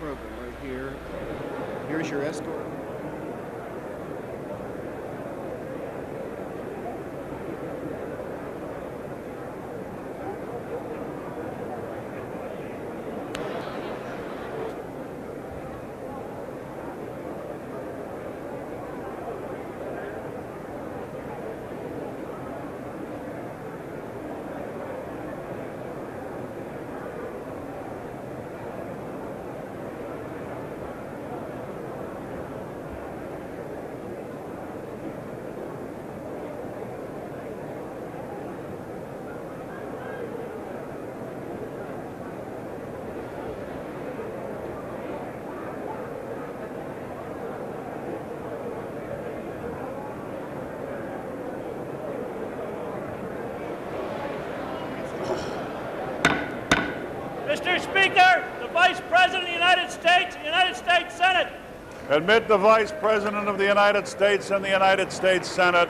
program right here. Here's your escort. Mr. Speaker, the Vice President of the United States, the United States Senate. Admit the Vice President of the United States and the United States Senate.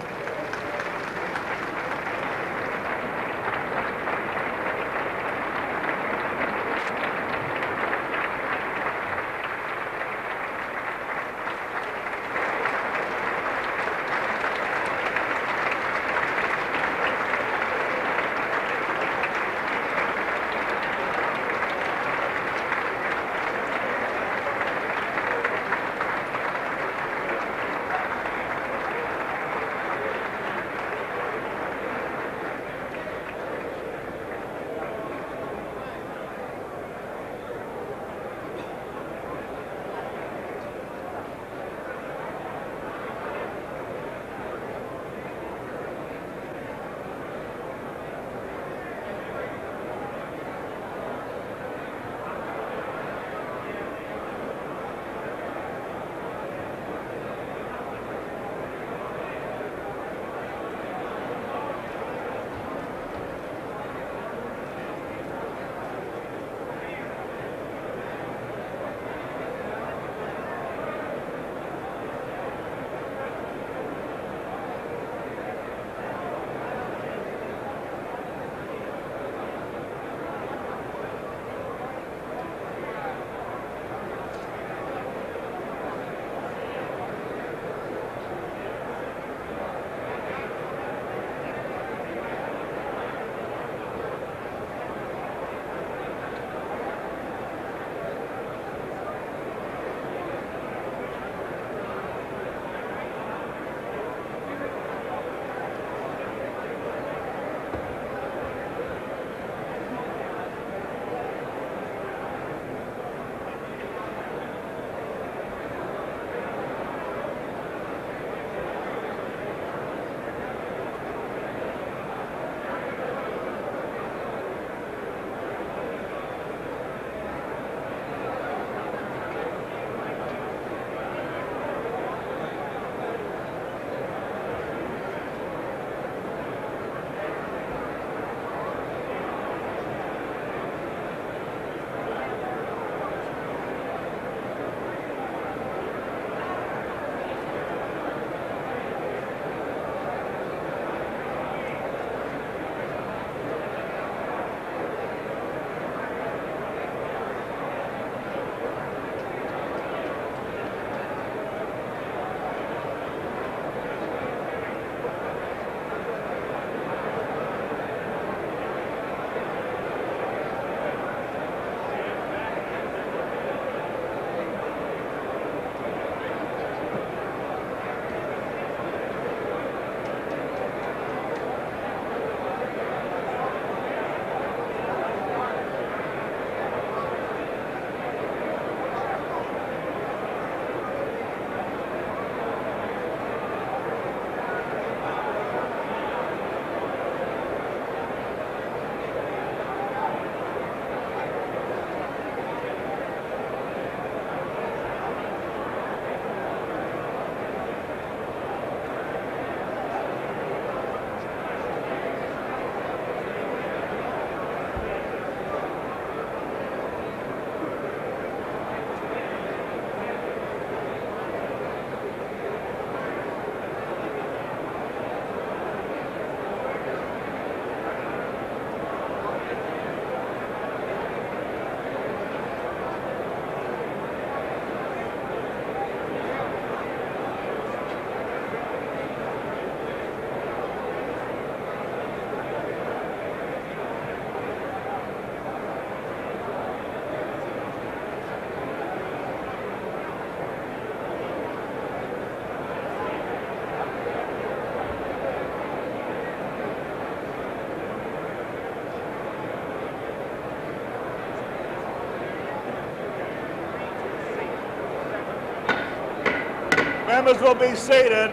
Members will be seated.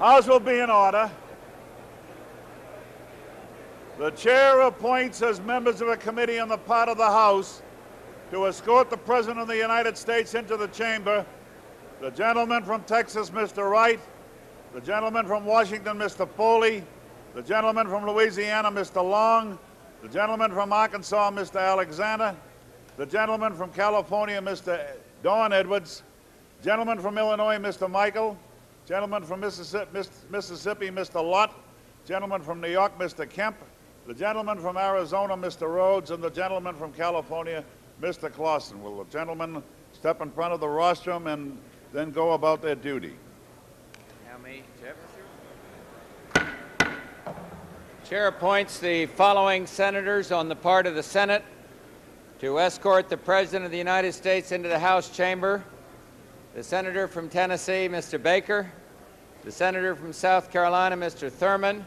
House will be in order. The chair appoints as members of a committee on the part of the House to escort the President of the United States into the chamber the gentleman from Texas, Mr. Wright, the gentleman from Washington, Mr. Foley, the gentleman from Louisiana, Mr. Long, the gentleman from Arkansas, Mr. Alexander, the gentleman from California, Mr. Don Edwards, gentleman from Illinois, Mr. Michel, gentleman from Mississippi, Mr. Lott, gentleman from New York, Mr. Kemp, the gentleman from Arizona, Mr. Rhodes, and the gentleman from California, Mr. Clausen. Will the gentlemen step in front of the rostrum and then go about their duty? Now me, Jeff. Chair appoints the following senators on the part of the Senate to escort the President of the United States into the House chamber. The Senator from Tennessee, Mr. Baker. The Senator from South Carolina, Mr. Thurmond.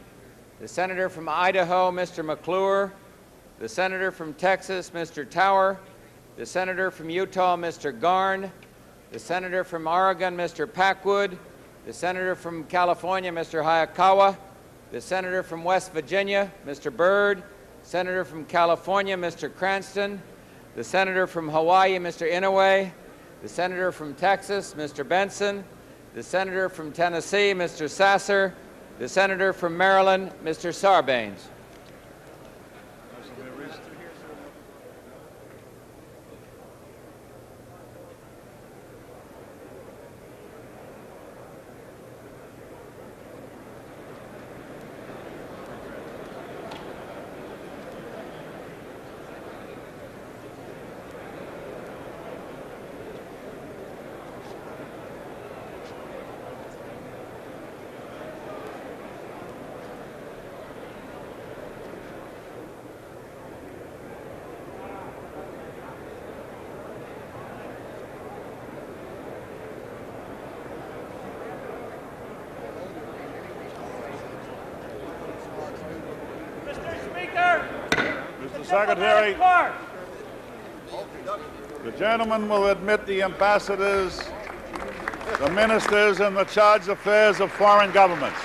The Senator from Idaho, Mr. McClure. The Senator from Texas, Mr. Tower. The Senator from Utah, Mr. Garn. The Senator from Oregon, Mr. Packwood. The Senator from California, Mr. Hayakawa. The Senator from West Virginia, Mr. Byrd. Senator from California, Mr. Cranston. The Senator from Hawaii, Mr. Inouye. The Senator from Texas, Mr. Bentsen. The Senator from Tennessee, Mr. Sasser. The Senator from Maryland, Mr. Sarbanes. Secretary, the gentleman will admit the ambassadors, the ministers, and the chargé d'affaires of foreign governments.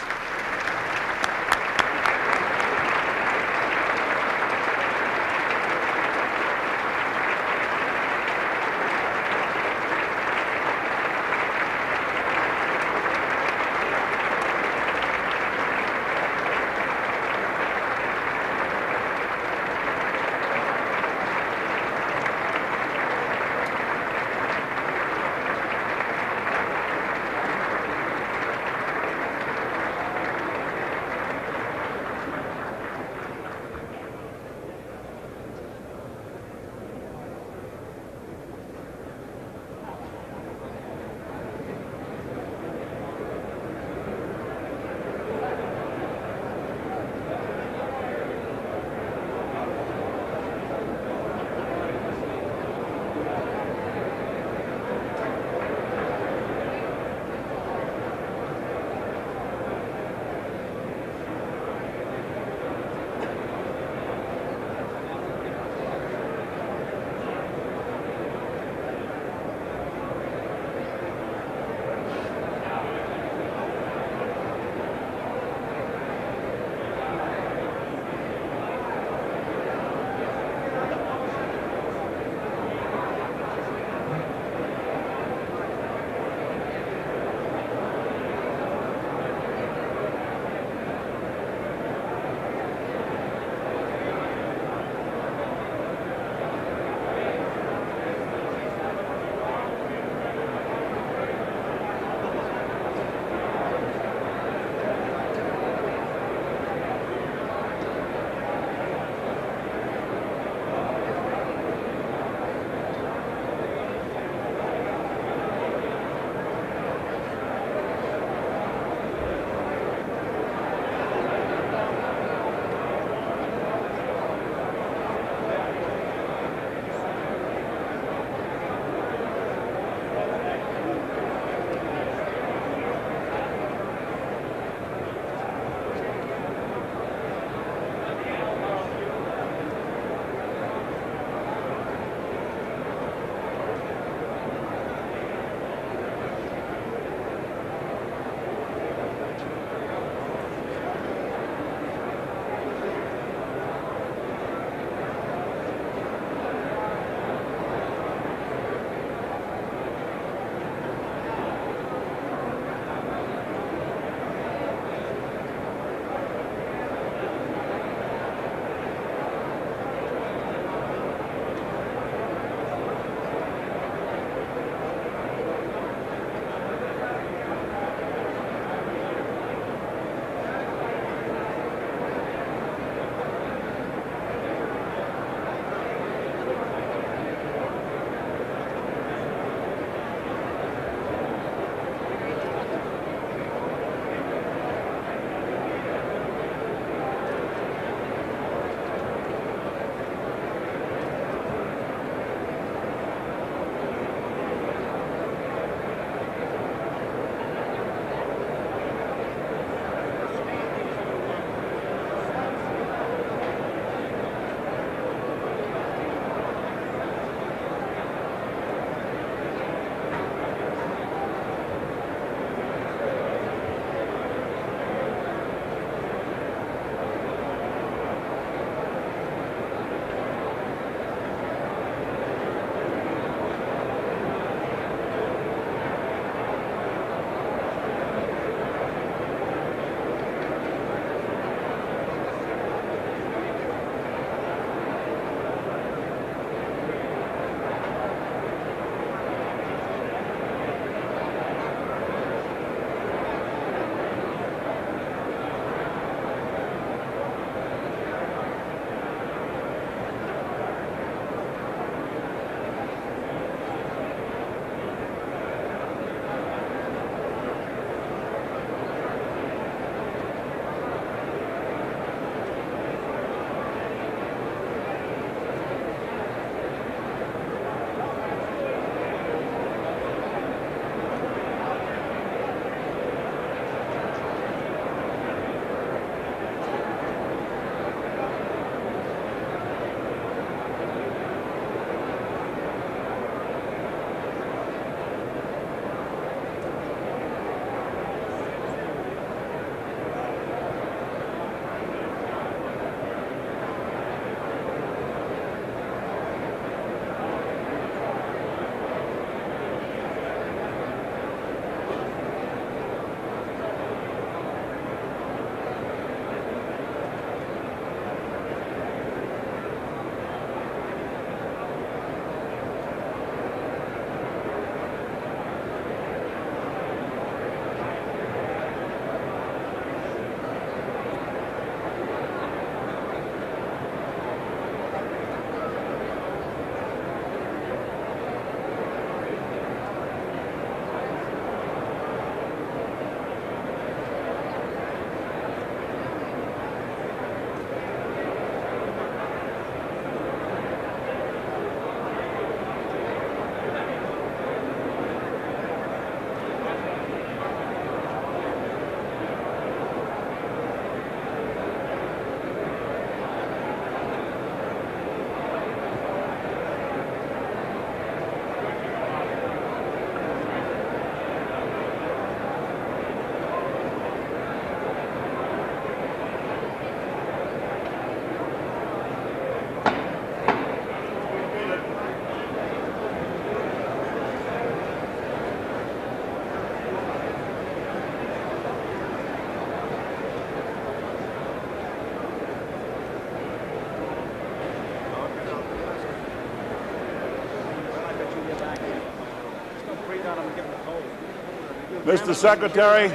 Mr. Secretary,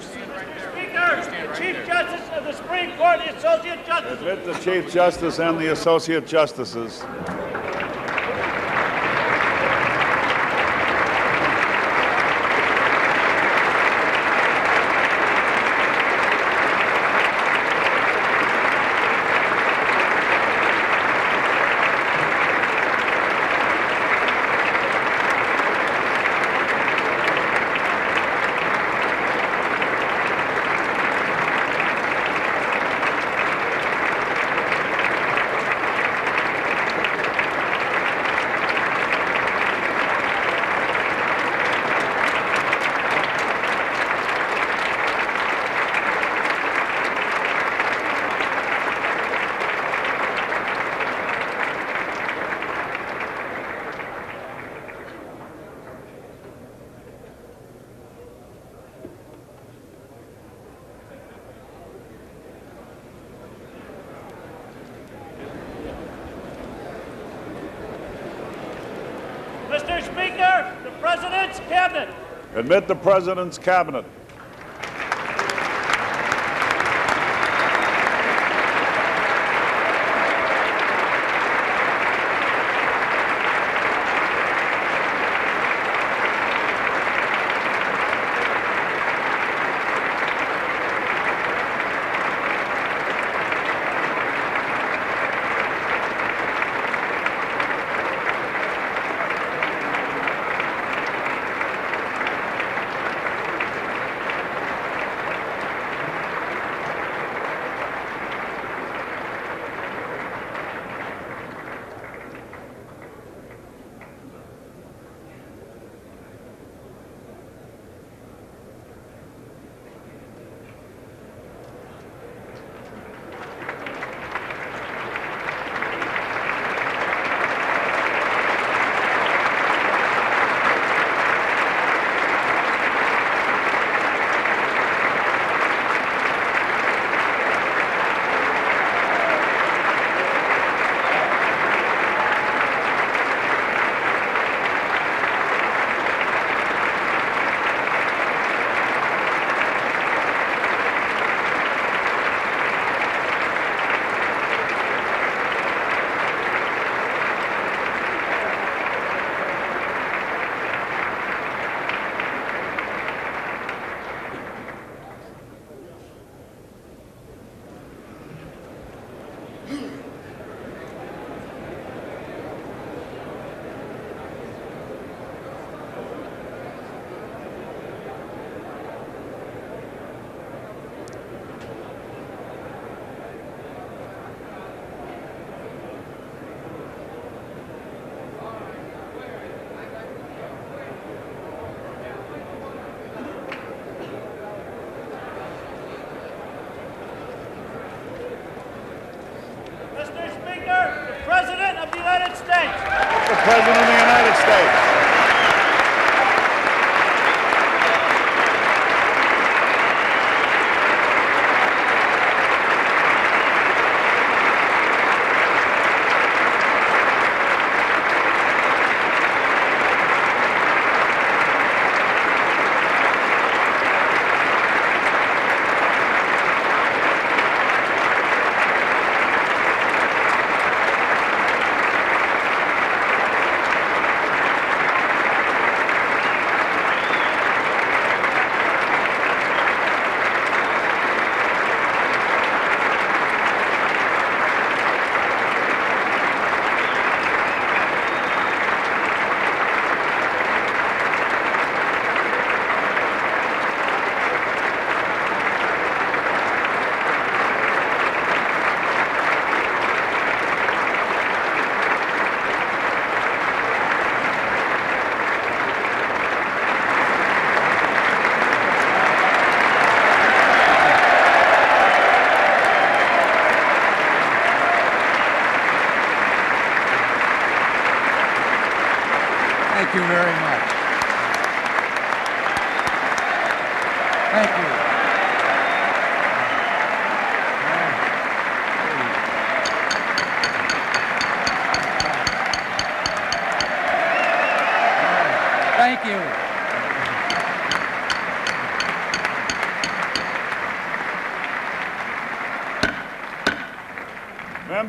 Speaker, the Chief Justice of the Supreme Court, the Associate Justice. admit the Chief Justice and the Associate Justices. Mr. Speaker, the President's Cabinet. Admit the President's Cabinet.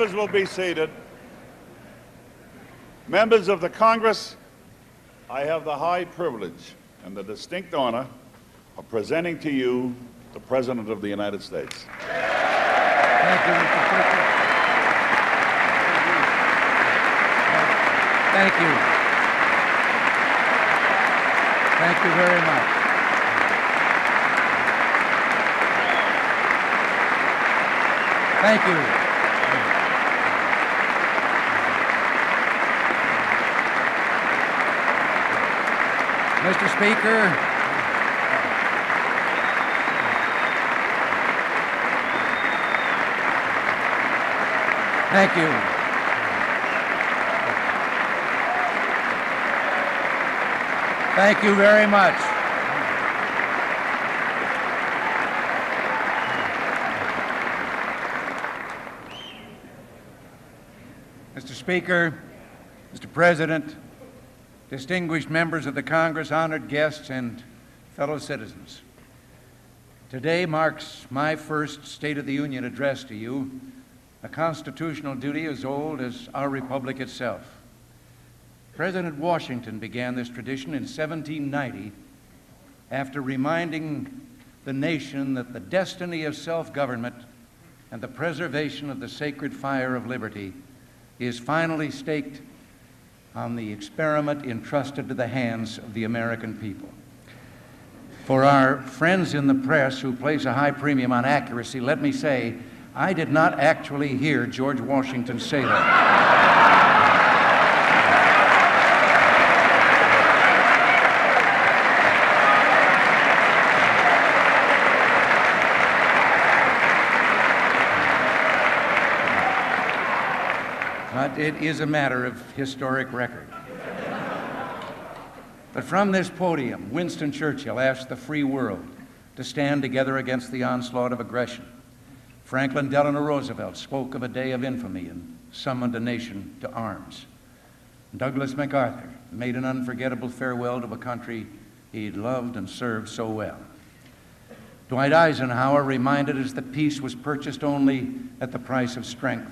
Members will be seated. Members of the Congress, I have the high privilege and the distinct honor of presenting to you the President of the United States. Thank you, Mr. Thank you. Thank you very much. Thank you. Mr. Speaker, thank you. Thank you very much. Mr. Speaker, Mr. President, distinguished members of the Congress, honored guests, and fellow citizens. Today marks my first State of the Union address to you, a constitutional duty as old as our republic itself. President Washington began this tradition in 1790 after reminding the nation that the destiny of self government and the preservation of the sacred fire of liberty is finally staked on the experiment entrusted to the hands of the American people. For our friends in the press who place a high premium on accuracy, let me say, I did not actually hear George Washington say that. It is a matter of historic record. But from this podium, Winston Churchill asked the free world to stand together against the onslaught of aggression. Franklin Delano Roosevelt spoke of a day of infamy and summoned a nation to arms. Douglas MacArthur made an unforgettable farewell to a country he'd loved and served so well. Dwight Eisenhower reminded us that peace was purchased only at the price of strength,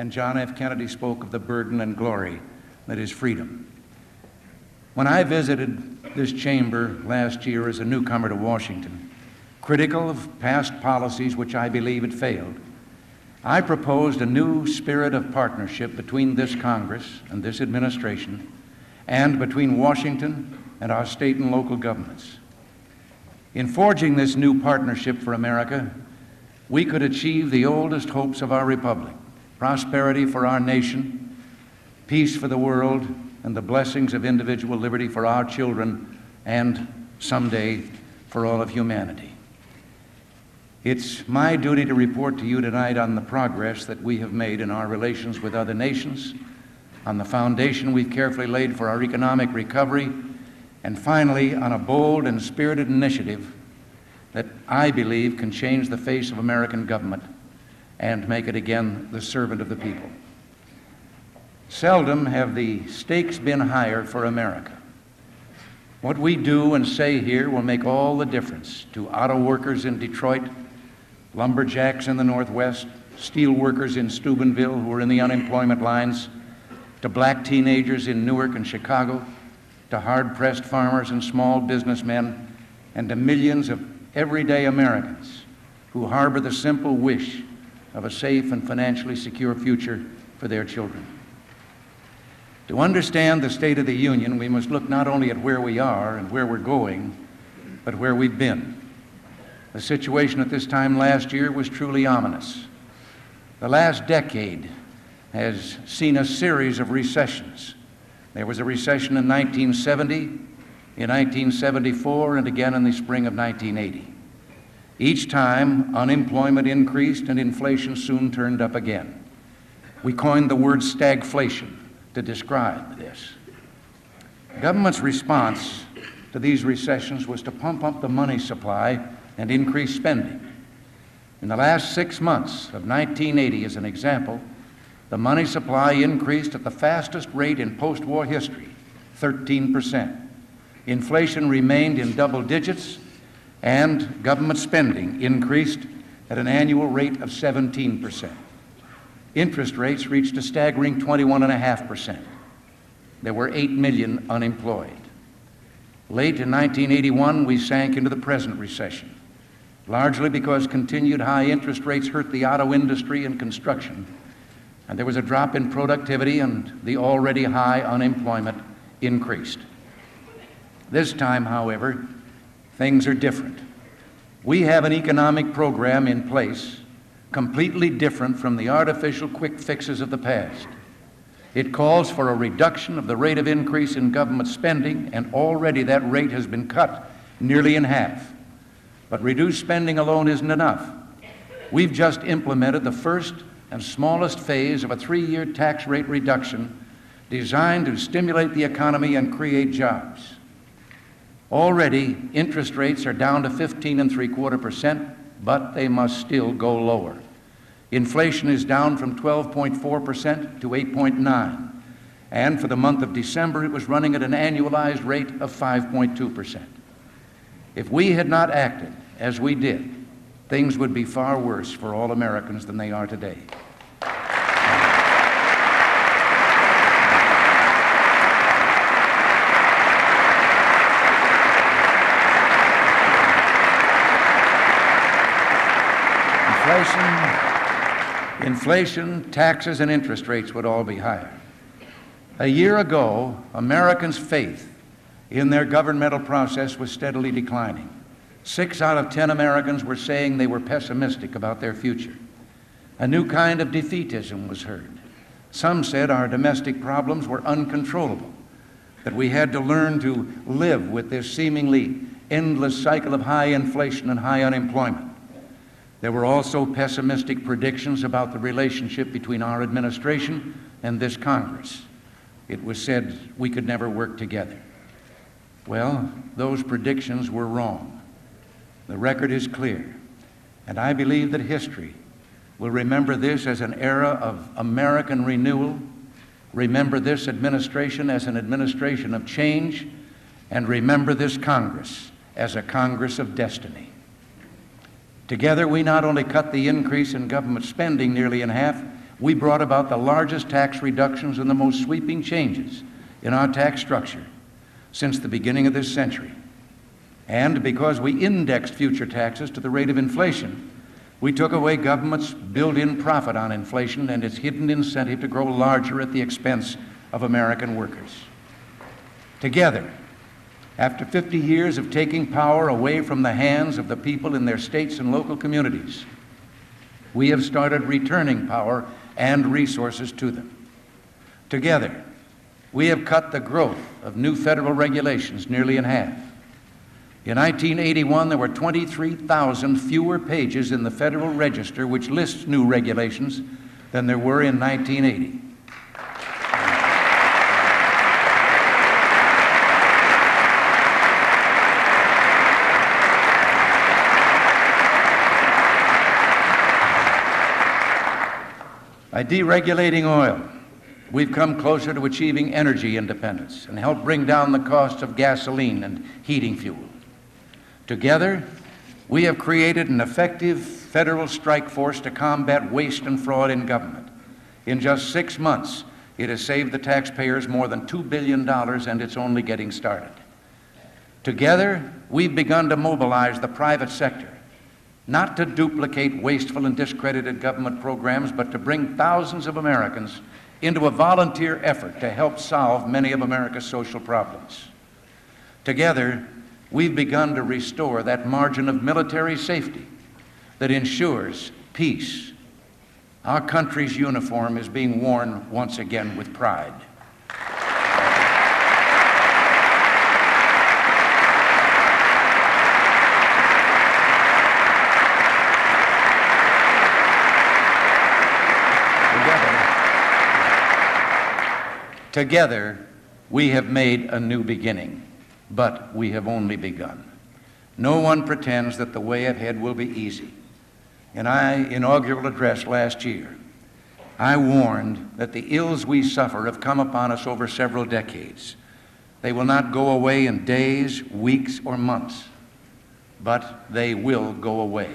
and John F. Kennedy spoke of the burden and glory that is freedom. When I visited this chamber last year as a newcomer to Washington, critical of past policies which I believe had failed, I proposed a new spirit of partnership between this Congress and this administration and between Washington and our state and local governments. In forging this new partnership for America, we could achieve the oldest hopes of our republic prosperity for our nation, peace for the world, and the blessings of individual liberty for our children and someday for all of humanity. It's my duty to report to you tonight on the progress that we have made in our relations with other nations, on the foundation we've carefully laid for our economic recovery, and finally on a bold and spirited initiative that I believe can change the face of American government and make it again the servant of the people. Seldom have the stakes been higher for America. What we do and say here will make all the difference to auto workers in Detroit, lumberjacks in the Northwest, steel workers in Steubenville who are in the unemployment lines, to black teenagers in Newark and Chicago, to hard pressed farmers and small businessmen, and to millions of everyday Americans who harbor the simple wish of a safe and financially secure future for their children. To understand the state of the Union, we must look not only at where we are and where we're going, but where we've been. The situation at this time last year was truly ominous. The last decade has seen a series of recessions. There was a recession in 1970, in 1974, and again in the spring of 1980. Each time, unemployment increased and inflation soon turned up again. We coined the word stagflation to describe this. Government's response to these recessions was to pump up the money supply and increase spending. In the last six months of 1980, as an example, the money supply increased at the fastest rate in post war history, 13%. Inflation remained in double digits, and government spending increased at an annual rate of 17%. Interest rates reached a staggering 21.5%. There were 8 million unemployed. Late in 1981, we sank into the present recession, largely because continued high interest rates hurt the auto industry and construction, and there was a drop in productivity, and the already high unemployment increased. This time, however, things are different. We have an economic program in place completely different from the artificial quick fixes of the past. It calls for a reduction of the rate of increase in government spending, and already that rate has been cut nearly in half. But reduced spending alone isn't enough. We've just implemented the first and smallest phase of a three year tax rate reduction designed to stimulate the economy and create jobs. Already, interest rates are down to 15 and three quarter percent, but they must still go lower. Inflation is down from 12.4% to 8.9, and for the month of December it was running at an annualized rate of 5.2%. If we had not acted as we did, things would be far worse for all Americans than they are today. Inflation, inflation, taxes, and interest rates would all be higher. A year ago, Americans' faith in their governmental process was steadily declining. Six out of ten Americans were saying they were pessimistic about their future. A new kind of defeatism was heard. Some said our domestic problems were uncontrollable, that we had to learn to live with this seemingly endless cycle of high inflation and high unemployment. There were also pessimistic predictions about the relationship between our administration and this Congress. It was said we could never work together. Well, those predictions were wrong. The record is clear, and I believe that history will remember this as an era of American renewal, remember this administration as an administration of change, and remember this Congress as a Congress of destiny. Together, we not only cut the increase in government spending nearly in half, we brought about the largest tax reductions and the most sweeping changes in our tax structure since the beginning of this century. And because we indexed future taxes to the rate of inflation, we took away government's built in profit on inflation and its hidden incentive to grow larger at the expense of American workers. Together, after 50 years of taking power away from the hands of the people in their states and local communities, we have started returning power and resources to them. Together, we have cut the growth of new federal regulations nearly in half. In 1981, there were 23,000 fewer pages in the Federal Register which lists new regulations than there were in 1980. By deregulating oil, we've come closer to achieving energy independence and helped bring down the cost of gasoline and heating fuel. Together, we have created an effective federal strike force to combat waste and fraud in government. In just six months, it has saved the taxpayers more than $2 billion, and it's only getting started. Together, we've begun to mobilize the private sector not to duplicate wasteful and discredited government programs, but to bring thousands of Americans into a volunteer effort to help solve many of America's social problems. Together, we've begun to restore that margin of military safety that ensures peace. Our country's uniform is being worn once again with pride. Together, we have made a new beginning, but we have only begun. No one pretends that the way ahead will be easy. In my inaugural address last year, I warned that the ills we suffer have come upon us over several decades. They will not go away in days, weeks, or months, but they will go away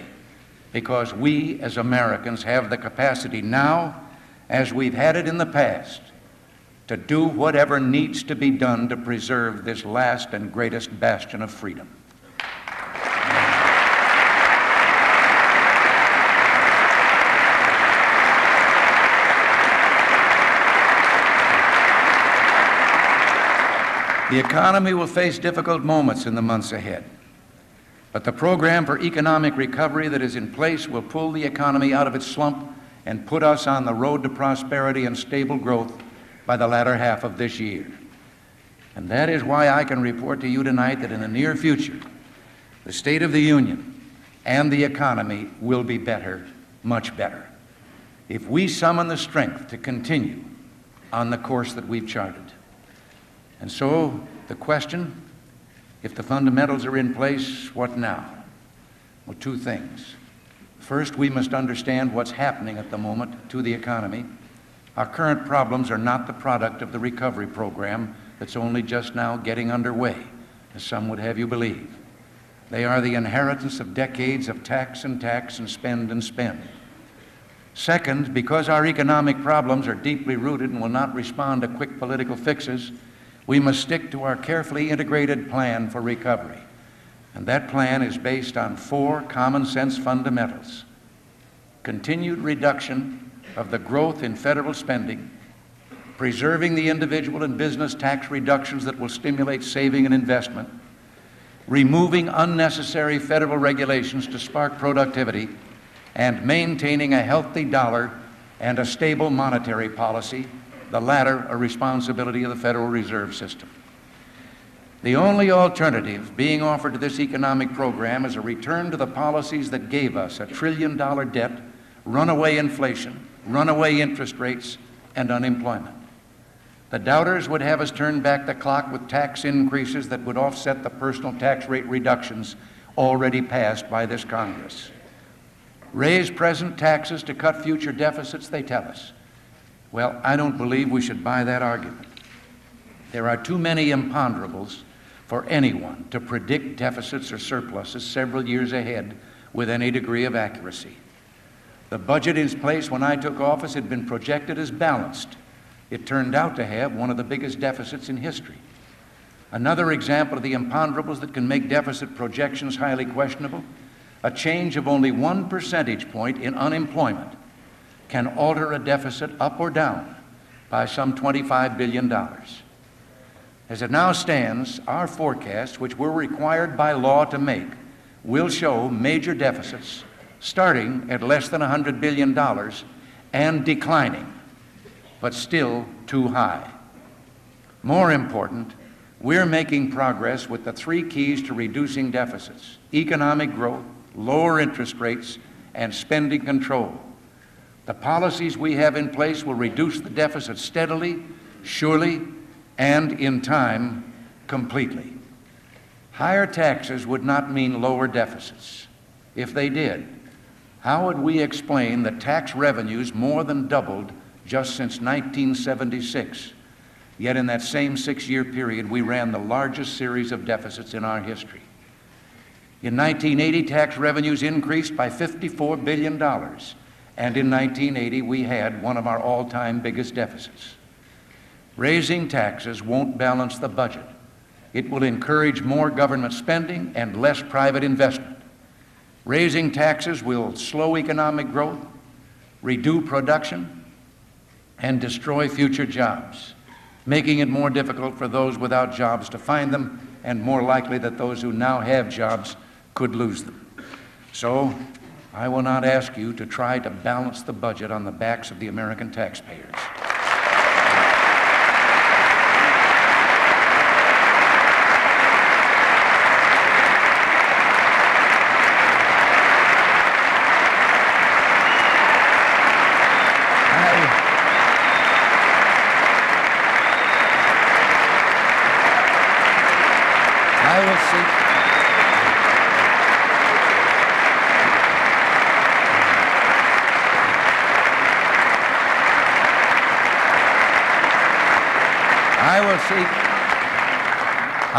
because we as Americans have the capacity now, as we've had it in the past, to do whatever needs to be done to preserve this last and greatest bastion of freedom. The economy will face difficult moments in the months ahead. But the program for economic recovery that is in place will pull the economy out of its slump and put us on the road to prosperity and stable growth by the latter half of this year. And that is why I can report to you tonight that in the near future, the State of the Union and the economy will be better, much better, if we summon the strength to continue on the course that we've charted. And so the question if the fundamentals are in place, what now? Well, two things. First, we must understand what's happening at the moment to the economy. Our current problems are not the product of the recovery program that's only just now getting underway, as some would have you believe. They are the inheritance of decades of tax and tax and spend and spend. Second, because our economic problems are deeply rooted and will not respond to quick political fixes, we must stick to our carefully integrated plan for recovery. And that plan is based on four common sense fundamentals continued reduction of the growth in federal spending, preserving the individual and business tax reductions that will stimulate saving and investment, removing unnecessary federal regulations to spark productivity, and maintaining a healthy dollar and a stable monetary policy the latter a responsibility of the Federal Reserve System. The only alternative being offered to this economic program is a return to the policies that gave us a trillion dollar debt, runaway inflation, runaway interest rates, and unemployment. The doubters would have us turn back the clock with tax increases that would offset the personal tax rate reductions already passed by this Congress. Raise present taxes to cut future deficits, they tell us. Well, I don't believe we should buy that argument. There are too many imponderables for anyone to predict deficits or surpluses several years ahead with any degree of accuracy. The budget in place when I took office had been projected as balanced. It turned out to have one of the biggest deficits in history. Another example of the imponderables that can make deficit projections highly questionable a change of only one percentage point in unemployment can alter a deficit up or down by some $25 billion. As it now stands, our forecasts, which we're required by law to make, will show major deficits starting at less than $100 billion and declining, but still too high. More important, we're making progress with the three keys to reducing deficits economic growth, lower interest rates, and spending control. The policies we have in place will reduce the deficit steadily, surely, and in time, completely. Higher taxes would not mean lower deficits. If they did, how would we explain that tax revenues more than doubled just since 1976? Yet in that same six year period, we ran the largest series of deficits in our history. In 1980, tax revenues increased by $54 billion. And in 1980, we had one of our all time biggest deficits. Raising taxes won't balance the budget. It will encourage more government spending and less private investment. Raising taxes will slow economic growth, reduce production, and destroy future jobs, making it more difficult for those without jobs to find them and more likely that those who now have jobs could lose them. So, I will not ask you to try to balance the budget on the backs of the American taxpayers.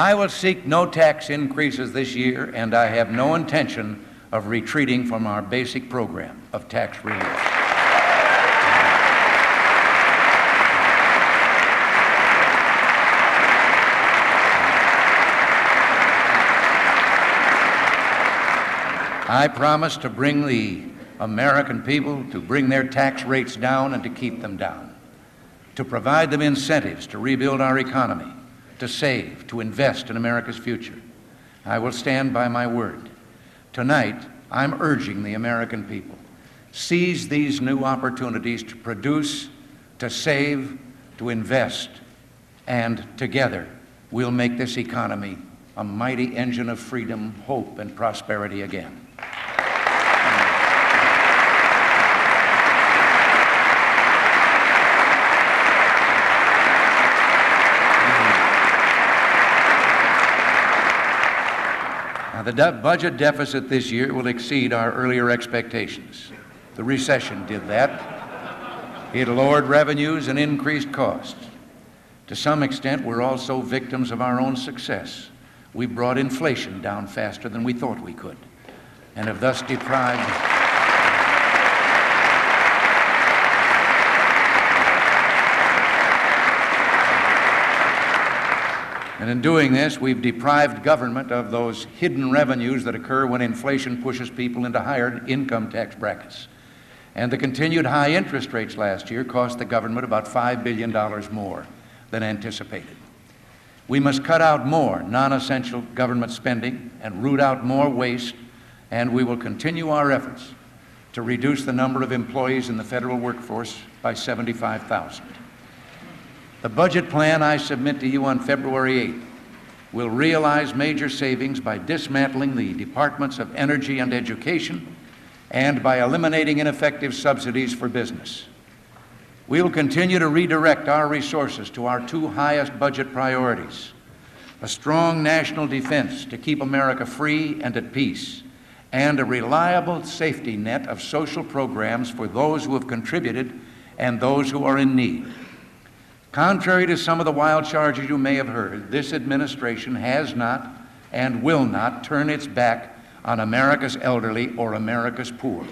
I will seek no tax increases this year, and I have no intention of retreating from our basic program of tax relief. I promise to bring the American people to bring their tax rates down and to keep them down, to provide them incentives to rebuild our economy, to save, to invest in America's future. I will stand by my word. Tonight, I'm urging the American people seize these new opportunities to produce, to save, to invest, and together we'll make this economy a mighty engine of freedom, hope, and prosperity again. The de- budget deficit this year will exceed our earlier expectations. The recession did that. It lowered revenues and increased costs. To some extent, we're also victims of our own success. We brought inflation down faster than we thought we could, and have thus deprived. And in doing this, we've deprived government of those hidden revenues that occur when inflation pushes people into higher income tax brackets. And the continued high interest rates last year cost the government about $5 billion more than anticipated. We must cut out more non essential government spending and root out more waste, and we will continue our efforts to reduce the number of employees in the federal workforce by 75,000. The budget plan I submit to you on February 8th will realize major savings by dismantling the departments of energy and education and by eliminating ineffective subsidies for business. We will continue to redirect our resources to our two highest budget priorities a strong national defense to keep America free and at peace, and a reliable safety net of social programs for those who have contributed and those who are in need. Contrary to some of the wild charges you may have heard, this administration has not and will not turn its back on America's elderly or America's poor.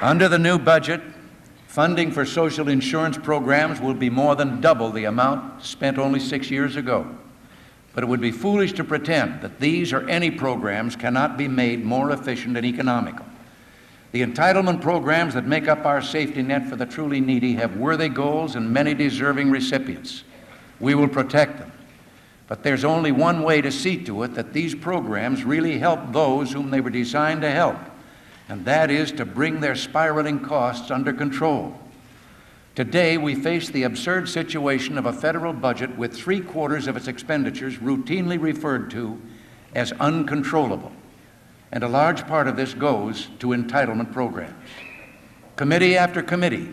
Under the new budget, funding for social insurance programs will be more than double the amount spent only six years ago. But it would be foolish to pretend that these or any programs cannot be made more efficient and economical. The entitlement programs that make up our safety net for the truly needy have worthy goals and many deserving recipients. We will protect them. But there's only one way to see to it that these programs really help those whom they were designed to help, and that is to bring their spiraling costs under control. Today, we face the absurd situation of a federal budget with three quarters of its expenditures routinely referred to as uncontrollable. And a large part of this goes to entitlement programs. Committee after committee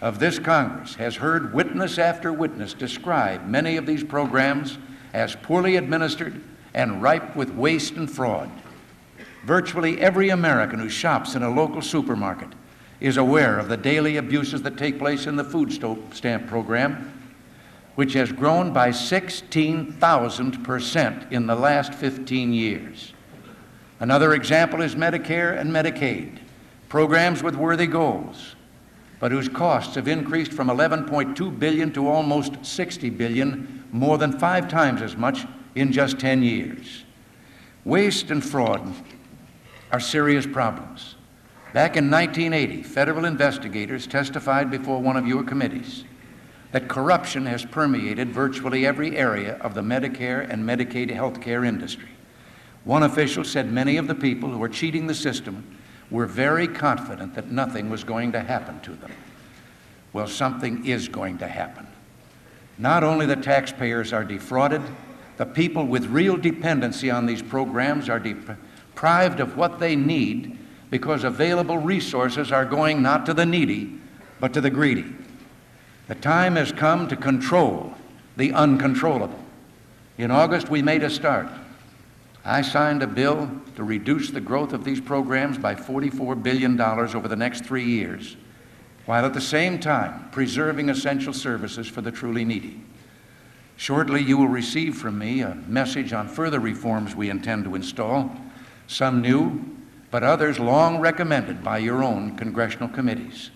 of this Congress has heard witness after witness describe many of these programs as poorly administered and ripe with waste and fraud. Virtually every American who shops in a local supermarket is aware of the daily abuses that take place in the food stamp program, which has grown by 16,000% in the last 15 years. Another example is Medicare and Medicaid, programs with worthy goals, but whose costs have increased from 11.2 billion to almost 60 billion, more than five times as much in just 10 years. Waste and fraud are serious problems. Back in 1980, federal investigators testified before one of your committees that corruption has permeated virtually every area of the Medicare and Medicaid health care industry. One official said many of the people who were cheating the system were very confident that nothing was going to happen to them. Well, something is going to happen. Not only the taxpayers are defrauded, the people with real dependency on these programs are deprived of what they need because available resources are going not to the needy, but to the greedy. The time has come to control the uncontrollable. In August, we made a start. I signed a bill to reduce the growth of these programs by $44 billion over the next three years, while at the same time preserving essential services for the truly needy. Shortly, you will receive from me a message on further reforms we intend to install, some new, but others long recommended by your own congressional committees.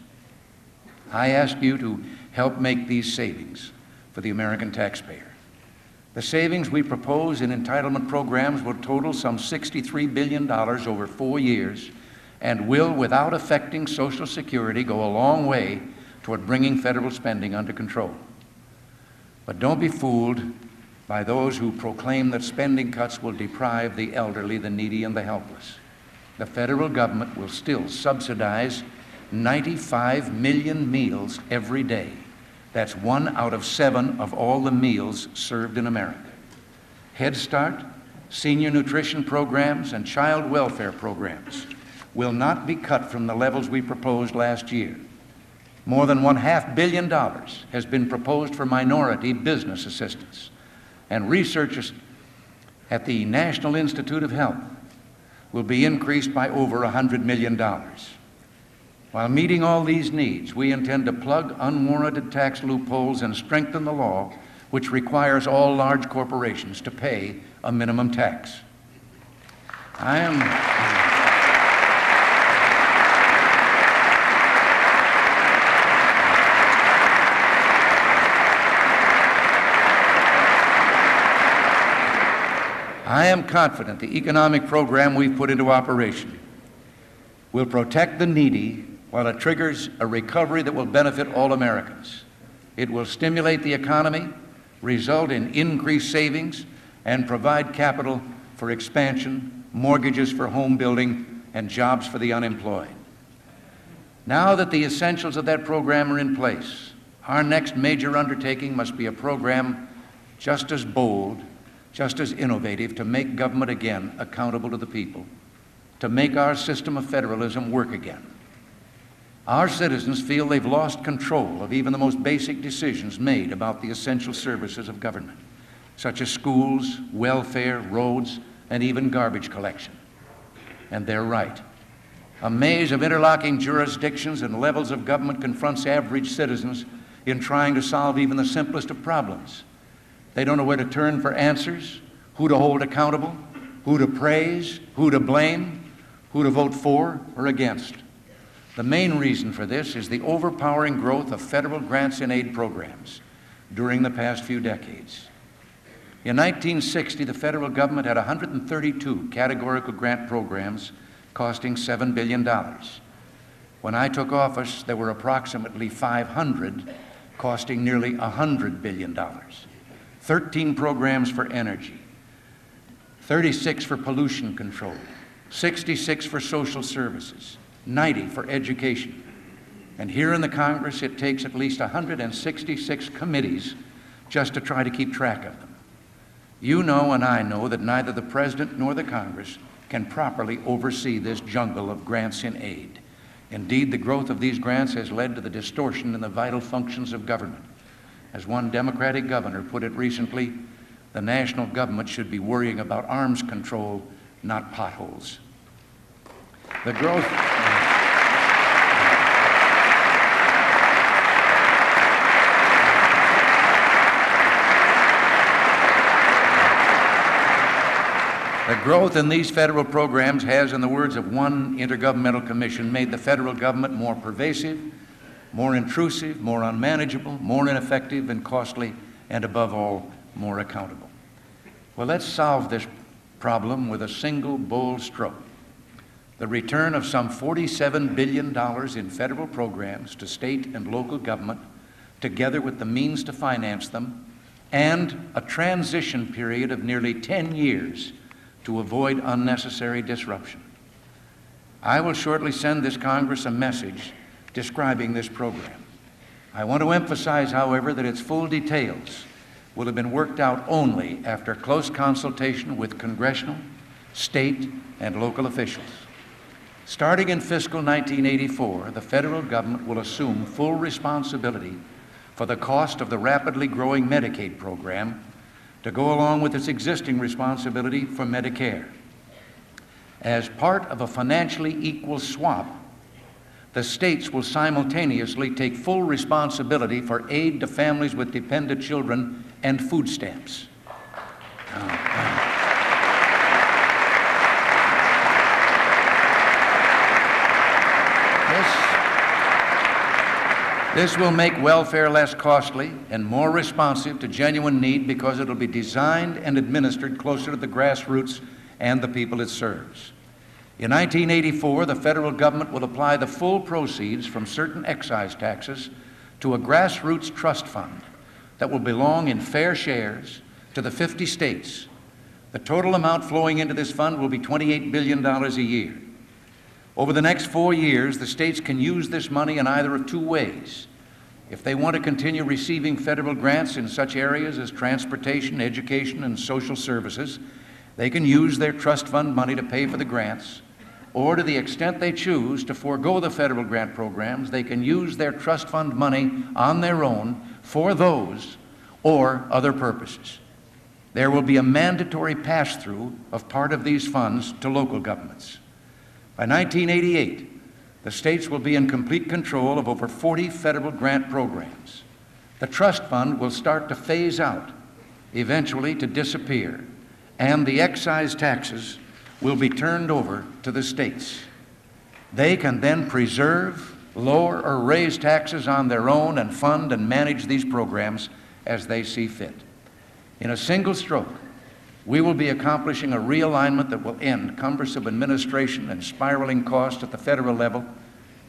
I ask you to help make these savings for the American taxpayer. The savings we propose in entitlement programs will total some $63 billion over four years and will, without affecting Social Security, go a long way toward bringing federal spending under control. But don't be fooled by those who proclaim that spending cuts will deprive the elderly, the needy, and the helpless. The federal government will still subsidize 95 million meals every day. That's one out of seven of all the meals served in America. Head Start, senior nutrition programs, and child welfare programs will not be cut from the levels we proposed last year. More than one half billion dollars has been proposed for minority business assistance. And researchers at the National Institute of Health will be increased by over $100 million. While meeting all these needs, we intend to plug unwarranted tax loopholes and strengthen the law which requires all large corporations to pay a minimum tax. I am. I am confident the economic program we've put into operation will protect the needy while it triggers a recovery that will benefit all Americans. It will stimulate the economy, result in increased savings, and provide capital for expansion, mortgages for home building, and jobs for the unemployed. Now that the essentials of that program are in place, our next major undertaking must be a program just as bold just as innovative to make government again accountable to the people, to make our system of federalism work again. Our citizens feel they've lost control of even the most basic decisions made about the essential services of government, such as schools, welfare, roads, and even garbage collection. And they're right. A maze of interlocking jurisdictions and levels of government confronts average citizens in trying to solve even the simplest of problems they don't know where to turn for answers, who to hold accountable, who to praise, who to blame, who to vote for or against. The main reason for this is the overpowering growth of federal grants and aid programs during the past few decades. In 1960, the federal government had 132 categorical grant programs costing $7 billion. When I took office, there were approximately 500 costing nearly $100 billion. 13 programs for energy, 36 for pollution control, 66 for social services, 90 for education. And here in the Congress, it takes at least 166 committees just to try to keep track of them. You know and I know that neither the President nor the Congress can properly oversee this jungle of grants in aid. Indeed, the growth of these grants has led to the distortion in the vital functions of government. As one Democratic governor put it recently, the national government should be worrying about arms control, not potholes. The growth. The growth in these federal programs has, in the words of one Intergovernmental Commission, made the federal government more pervasive, more intrusive, more unmanageable, more ineffective and costly, and above all, more accountable. Well, let's solve this problem with a single bold stroke. The return of some $47 billion in federal programs to state and local government, together with the means to finance them, and a transition period of nearly 10 years to avoid unnecessary disruption. I will shortly send this Congress a message describing this program. I want to emphasize, however, that its full details will have been worked out only after close consultation with congressional, state, and local officials. Starting in fiscal 1984, the federal government will assume full responsibility for the cost of the rapidly growing Medicaid program, to go along with its existing responsibility for Medicare. As part of a financially equal swap, the states will simultaneously take full responsibility for aid to families with dependent children and food stamps. This, will make welfare less costly and more responsive to genuine need because it'll be designed and administered closer to the grassroots and the people it serves. In 1984, the federal government will apply the full proceeds from certain excise taxes to a grassroots trust fund that will belong in fair shares to the 50 states. The total amount flowing into this fund will be $28 billion a year. Over the next four years, the states can use this money in either of two ways. If they want to continue receiving federal grants in such areas as transportation, education, and social services, they can use their trust fund money to pay for the grants, or to the extent they choose to forego the federal grant programs, they can use their trust fund money on their own for those or other purposes. There will be a mandatory pass through of part of these funds to local governments. By 1988, the states will be in complete control of over 40 federal grant programs. The trust fund will start to phase out, eventually to disappear, and the excise taxes will be turned over to the states. They can then preserve, lower, or raise taxes on their own and fund and manage these programs as they see fit. In a single stroke, we will be accomplishing a realignment that will end cumbersome administration and spiraling costs at the federal level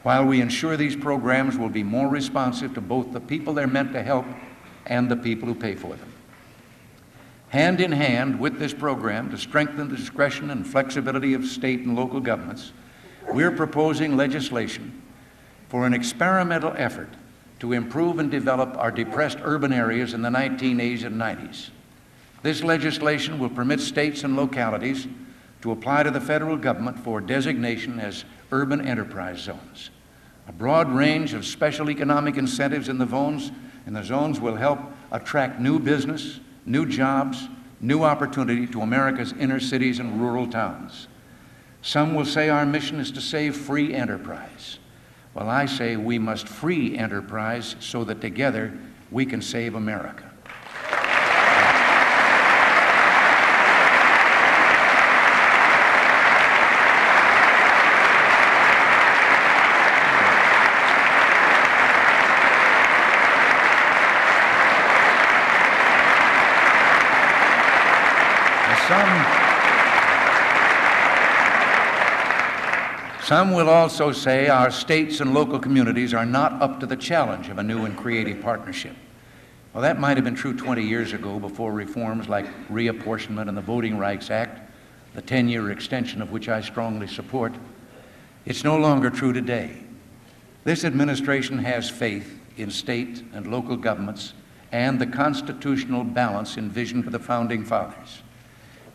while we ensure these programs will be more responsive to both the people they're meant to help and the people who pay for them. Hand in hand with this program to strengthen the discretion and flexibility of state and local governments, we're proposing legislation for an experimental effort to improve and develop our depressed urban areas in the 1980s and 90s. This legislation will permit states and localities to apply to the federal government for designation as urban enterprise zones. A broad range of special economic incentives in the zones, in the zones will help attract new business, new jobs, new opportunity to America's inner cities and rural towns. Some will say our mission is to save free enterprise. Well, I say we must free enterprise so that together we can save America. Some, some will also say our states and local communities are not up to the challenge of a new and creative partnership. Well, that might have been true 20 years ago before reforms like reapportionment and the Voting Rights Act, the 10 year extension of which I strongly support. It's no longer true today. This administration has faith in state and local governments and the constitutional balance envisioned for the Founding Fathers.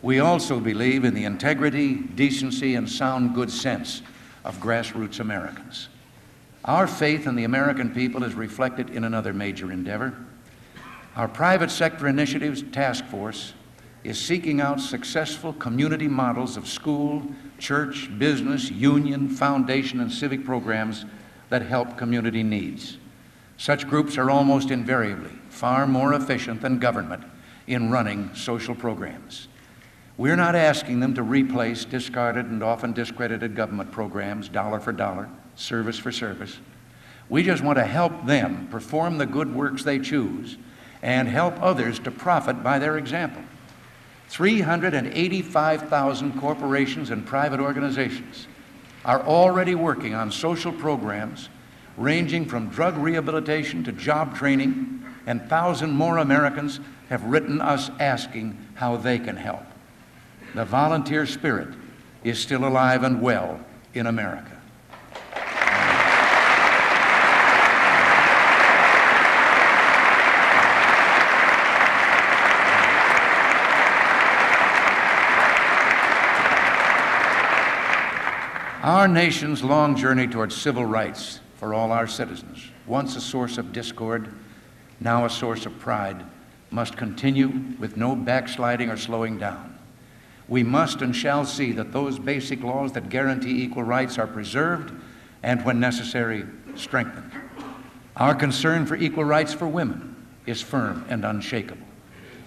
We also believe in the integrity, decency, and sound good sense of grassroots Americans. Our faith in the American people is reflected in another major endeavor. Our private sector initiatives task force is seeking out successful community models of school, church, business, union, foundation, and civic programs that help community needs. Such groups are almost invariably far more efficient than government in running social programs. We're not asking them to replace discarded and often discredited government programs, dollar for dollar, service for service. We just want to help them perform the good works they choose and help others to profit by their example. 385,000 corporations and private organizations are already working on social programs ranging from drug rehabilitation to job training, and thousand more Americans have written us asking how they can help the volunteer spirit is still alive and well in America. Our nation's long journey towards civil rights for all our citizens, once a source of discord, now a source of pride, must continue with no backsliding or slowing down. We must and shall see that those basic laws that guarantee equal rights are preserved and, when necessary, strengthened. Our concern for equal rights for women is firm and unshakable.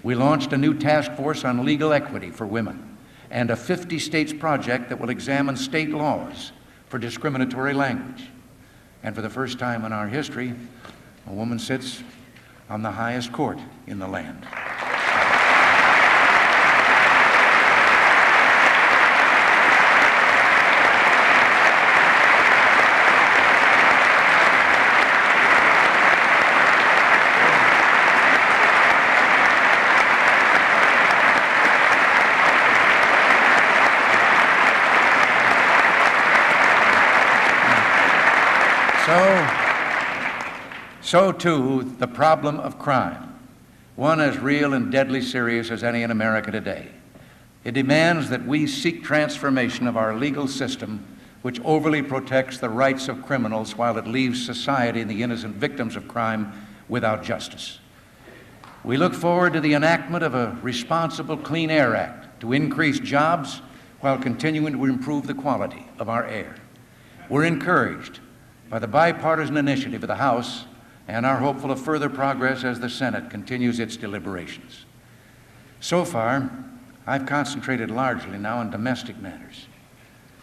We launched a new task force on legal equity for women and a 50 states project that will examine state laws for discriminatory language. And for the first time in our history, a woman sits on the highest court in the land. So, so too, the problem of crime, one as real and deadly serious as any in America today. It demands that we seek transformation of our legal system, which overly protects the rights of criminals while it leaves society and the innocent victims of crime without justice. We look forward to the enactment of a responsible Clean Air Act to increase jobs while continuing to improve the quality of our air. We're encouraged by the bipartisan initiative of the House and are hopeful of further progress as the Senate continues its deliberations. So far, I've concentrated largely now on domestic matters.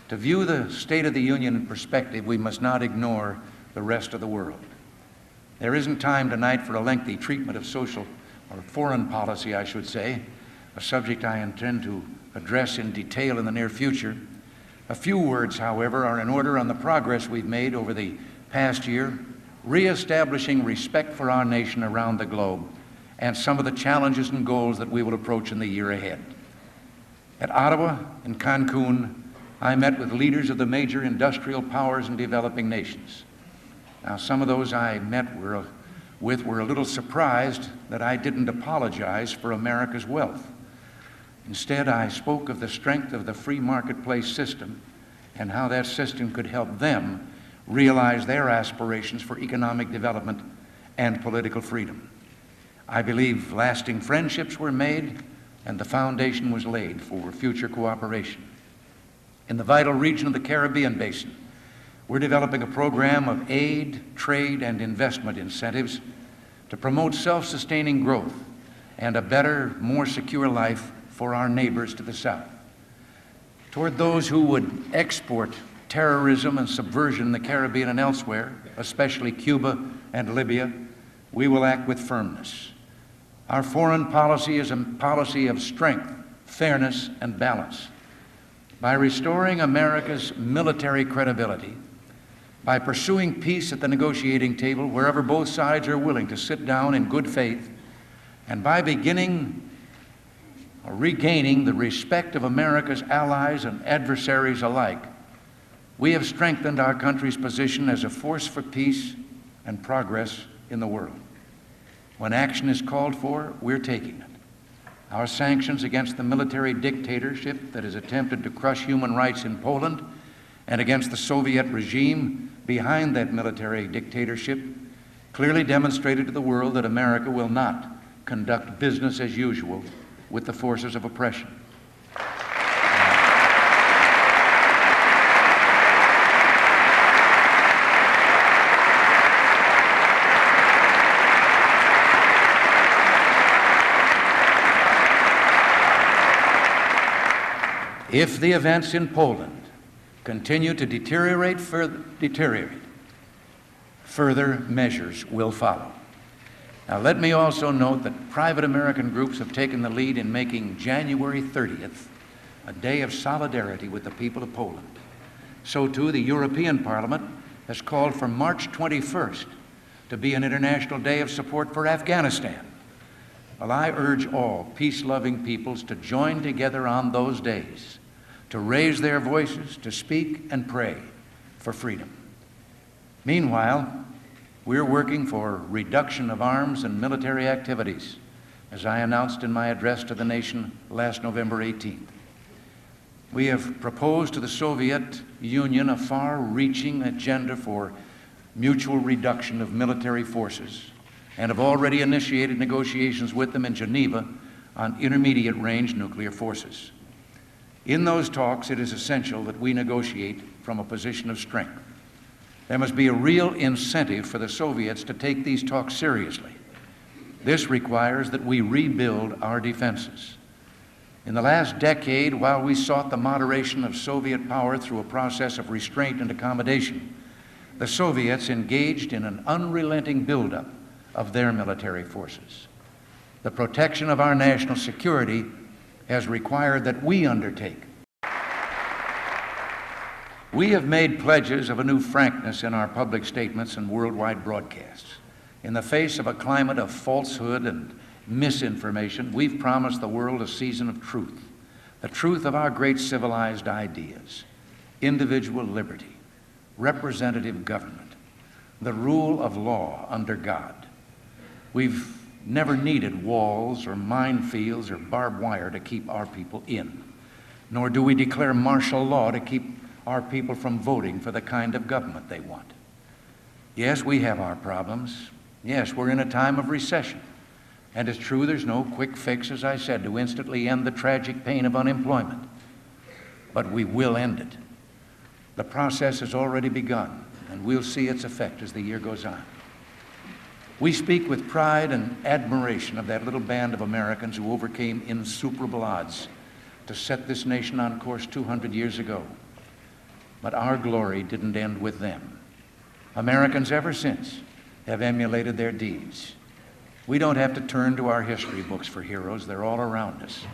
To view the State of the Union in perspective, we must not ignore the rest of the world. There isn't time tonight for a lengthy treatment of social or foreign policy, I should say, a subject I intend to address in detail in the near future. A few words, however, are in order on the progress we've made over the past year, reestablishing respect for our nation around the globe, and some of the challenges and goals that we will approach in the year ahead. At Ottawa and Cancun, I met with leaders of the major industrial powers and developing nations. Now, some of those I met were, with were a little surprised that I didn't apologize for America's wealth. Instead, I spoke of the strength of the free marketplace system and how that system could help them realize their aspirations for economic development and political freedom. I believe lasting friendships were made and the foundation was laid for future cooperation. In the vital region of the Caribbean Basin, we're developing a program of aid, trade, and investment incentives to promote self sustaining growth and a better, more secure life for our neighbors to the south. Toward those who would export terrorism and subversion in the Caribbean and elsewhere, especially Cuba and Libya, we will act with firmness. Our foreign policy is a policy of strength, fairness, and balance. By restoring America's military credibility, by pursuing peace at the negotiating table wherever both sides are willing to sit down in good faith, and by beginning regaining the respect of America's allies and adversaries alike, we have strengthened our country's position as a force for peace and progress in the world. When action is called for, we're taking it. Our sanctions against the military dictatorship that has attempted to crush human rights in Poland and against the Soviet regime behind that military dictatorship clearly demonstrated to the world that America will not conduct business as usual with the forces of oppression. If the events in Poland continue to deteriorate, further, deteriorate, further measures will follow. Now, let me also note that private American groups have taken the lead in making January 30th a day of solidarity with the people of Poland. So, too, the European Parliament has called for March 21st to be an international day of support for Afghanistan. Well, I urge all peace loving peoples to join together on those days, to raise their voices, to speak and pray for freedom. Meanwhile, we're working for reduction of arms and military activities, as I announced in my address to the nation last November 18th. We have proposed to the Soviet Union a far reaching agenda for mutual reduction of military forces and have already initiated negotiations with them in Geneva on intermediate range nuclear forces. In those talks, it is essential that we negotiate from a position of strength. There must be a real incentive for the Soviets to take these talks seriously. This requires that we rebuild our defenses. In the last decade, while we sought the moderation of Soviet power through a process of restraint and accommodation, the Soviets engaged in an unrelenting buildup of their military forces. The protection of our national security has required that we undertake. We have made pledges of a new frankness in our public statements and worldwide broadcasts. In the face of a climate of falsehood and misinformation, we've promised the world a season of truth, the truth of our great civilized ideas, individual liberty, representative government, the rule of law under God. We've never needed walls or minefields or barbed wire to keep our people in, nor do we declare martial law to keep our people from voting for the kind of government they want. Yes, we have our problems. Yes, we're in a time of recession. And it's true there's no quick fix, as I said, to instantly end the tragic pain of unemployment. But we will end it. The process has already begun, and we'll see its effect as the year goes on. We speak with pride and admiration of that little band of Americans who overcame insuperable odds to set this nation on course 200 years ago. But our glory didn't end with them. Americans ever since have emulated their deeds. We don't have to turn to our history books for heroes, they're all around us.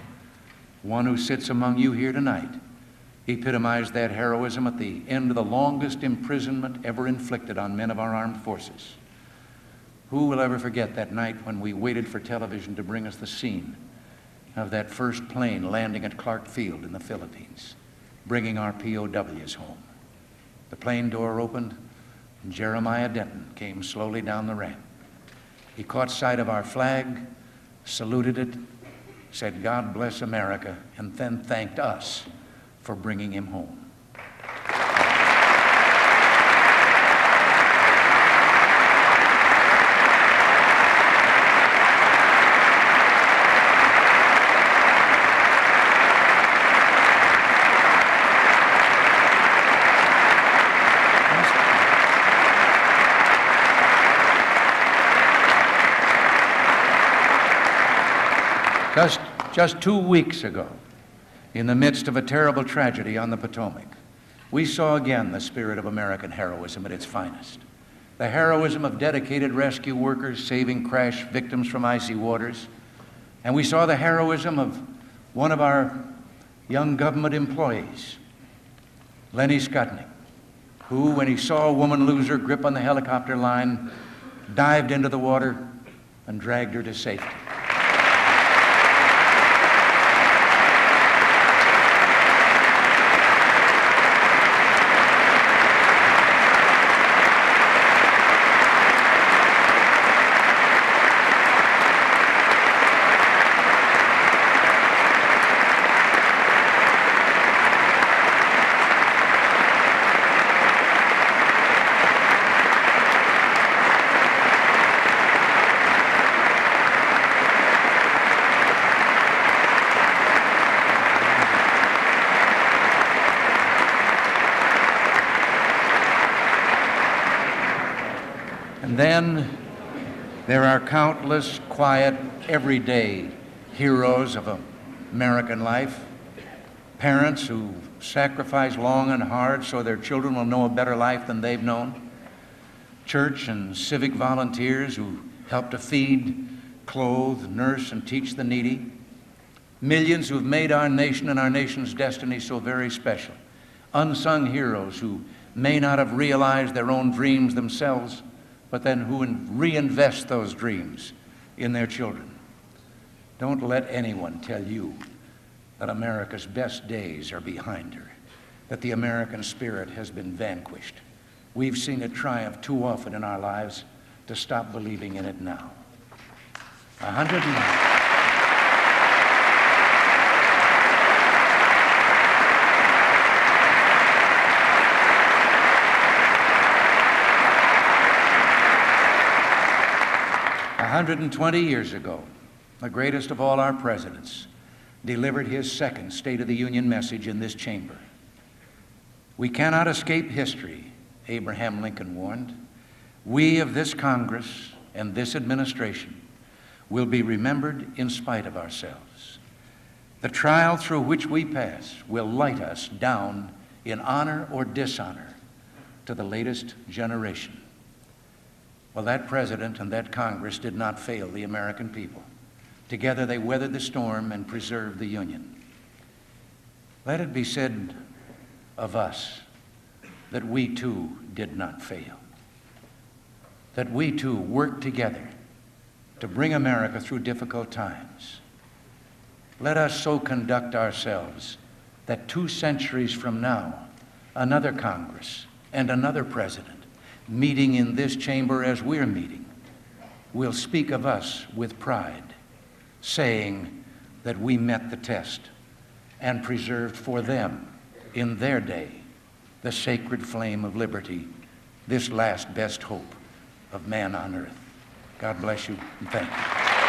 One who sits among you here tonight epitomized that heroism at the end of the longest imprisonment ever inflicted on men of our armed forces. Who will ever forget that night when we waited for television to bring us the scene of that first plane landing at Clark Field in the Philippines, bringing our POWs home? The plane door opened, and Jeremiah Denton came slowly down the ramp. He caught sight of our flag, saluted it, said, God bless America, and then thanked us for bringing him home. Just, two weeks ago, in the midst of a terrible tragedy on the Potomac, we saw again the spirit of American heroism at its finest. The heroism of dedicated rescue workers saving crash victims from icy waters. And we saw the heroism of one of our young government employees, Lenny Skutnik, who, when he saw a woman lose her grip on the helicopter line, dived into the water and dragged her to safety. And then are countless quiet, everyday heroes of American life. Parents who sacrifice long and hard so their children will know a better life than they've known. Church and civic volunteers who help to feed, clothe, nurse, and teach the needy. Millions who have made our nation and our nation's destiny so very special. Unsung heroes who may not have realized their own dreams themselves but then who reinvest those dreams in their children. Don't let anyone tell you that America's best days are behind her, that the American spirit has been vanquished. We've seen it triumph too often in our lives to stop believing in it now. 109. 120 years ago, the greatest of all our presidents delivered his second State of the Union message in this chamber. We cannot escape history, Abraham Lincoln warned. We of this Congress and this administration will be remembered in spite of ourselves. The trial through which we pass will light us down in honor or dishonor to the latest generation. Well, that president and that Congress did not fail the American people. Together they weathered the storm and preserved the Union. Let it be said of us that we too did not fail, that we too worked together to bring America through difficult times. Let us so conduct ourselves that two centuries from now, another Congress and another president meeting in this chamber as we're meeting will speak of us with pride, saying that we met the test and preserved for them in their day the sacred flame of liberty, this last best hope of man on earth. God bless you and thank you.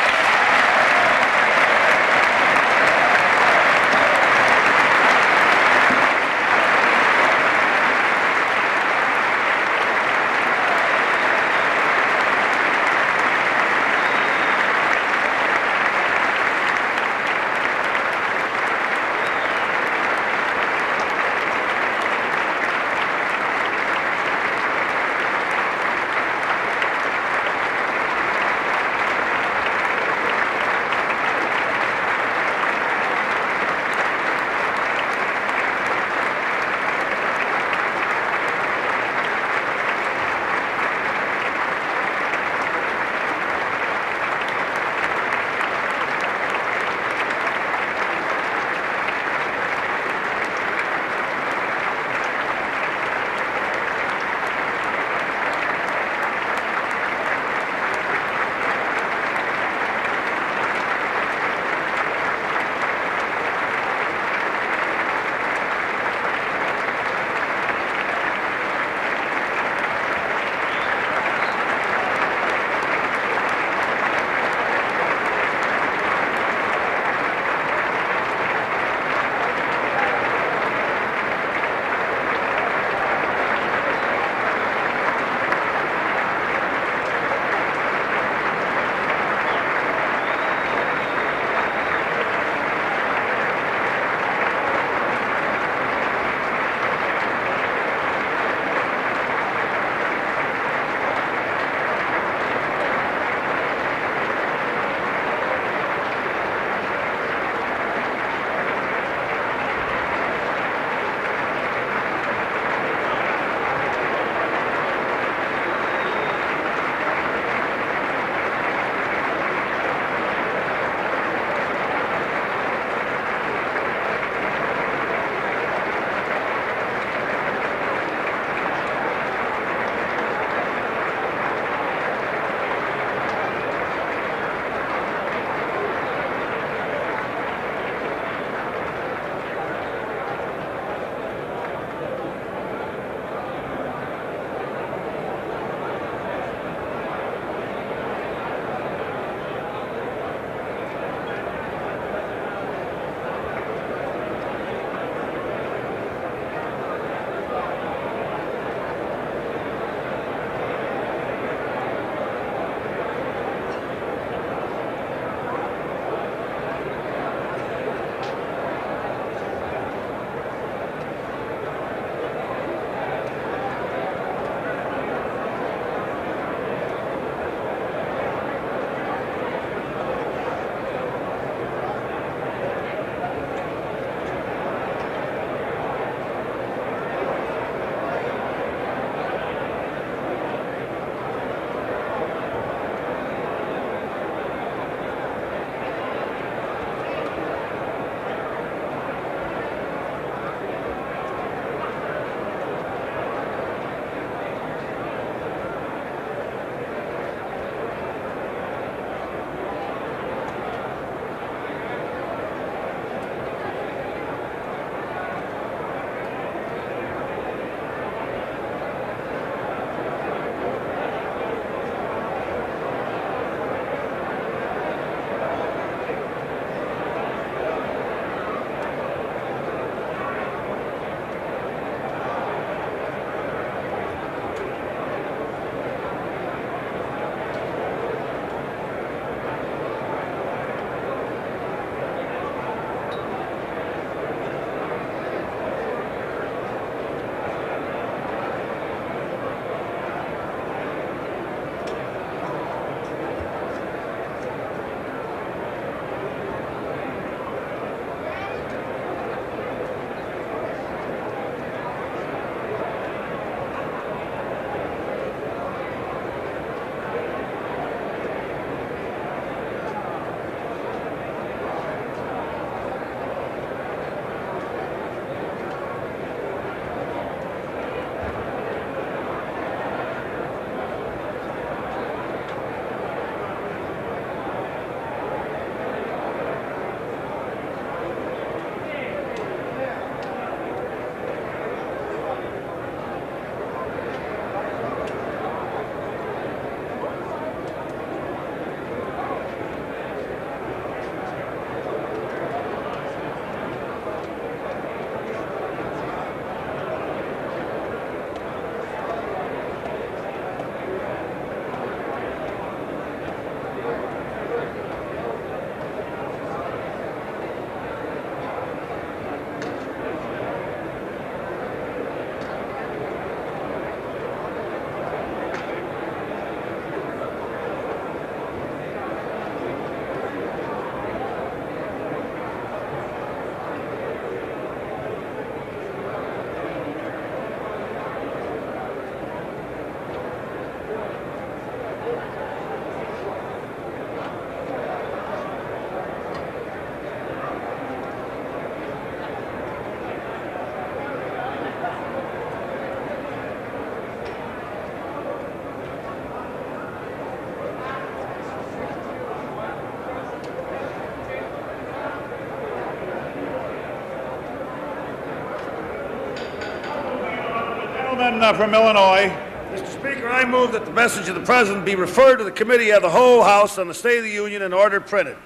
From Illinois. Mr. Speaker, I move that the message of the President be referred to the Committee of the Whole House on the State of the Union and ordered printed.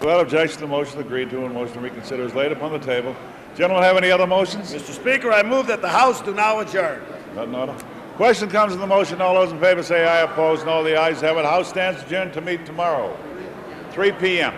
Without objection, the motion is agreed to and motion to reconsider is laid upon the table. Gentlemen have any other motions? Mr. Speaker, I move that the House do now adjourn. None in order. Question comes on the motion. All those in favor say aye. Opposed, no. The ayes have it. House stands adjourned to meet tomorrow, 3 p.m.